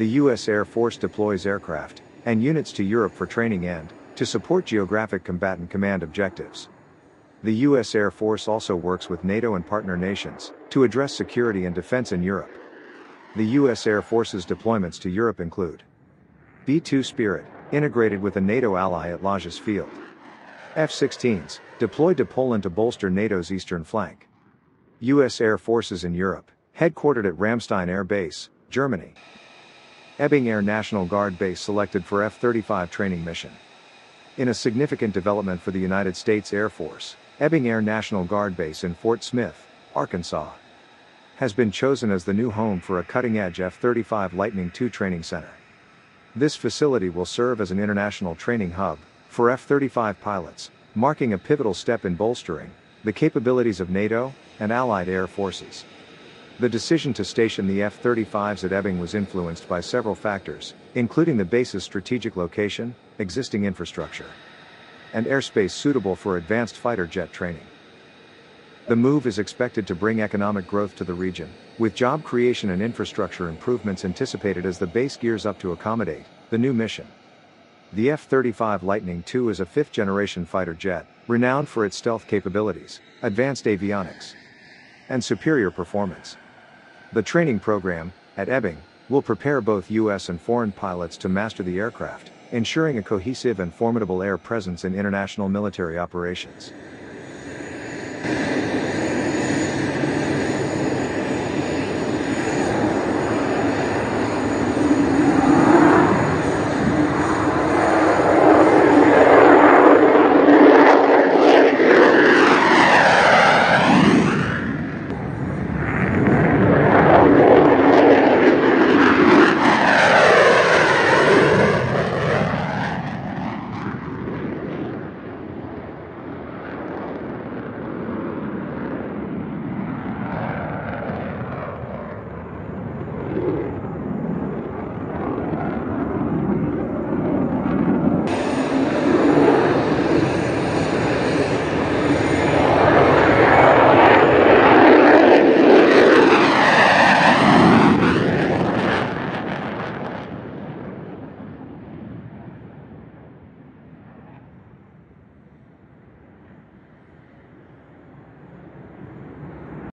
The U.S. Air Force deploys aircraft and units to Europe for training and to support geographic combatant command objectives. The U.S. Air Force also works with NATO and partner nations to address security and defense in Europe. The U.S. Air Force's deployments to Europe include B 2 Spirit, integrated with a NATO ally at Lajes Field, F 16s, deployed to Poland to bolster NATO's eastern flank, U.S. Air Forces in Europe, headquartered at Ramstein Air Base, Germany, Ebbing Air National Guard Base selected for F 35 training mission. In a significant development for the United States Air Force, Ebbing Air National Guard Base in Fort Smith, Arkansas, has been chosen as the new home for a cutting edge F 35 Lightning II training center. This facility will serve as an international training hub for F 35 pilots, marking a pivotal step in bolstering the capabilities of NATO and allied air forces. The decision to station the F 35s at Ebbing was influenced by several factors, including the base's strategic location, existing infrastructure, and airspace suitable for advanced fighter jet training. The move is expected to bring economic growth to the region, with job creation and infrastructure improvements anticipated as the base gears up to accommodate the new mission. The F 35 Lightning II is a fifth generation fighter jet, renowned for its stealth capabilities, advanced avionics, and superior performance. The training program, at Ebbing, will prepare both U.S. and foreign pilots to master the aircraft, ensuring a cohesive and formidable air presence in international military operations.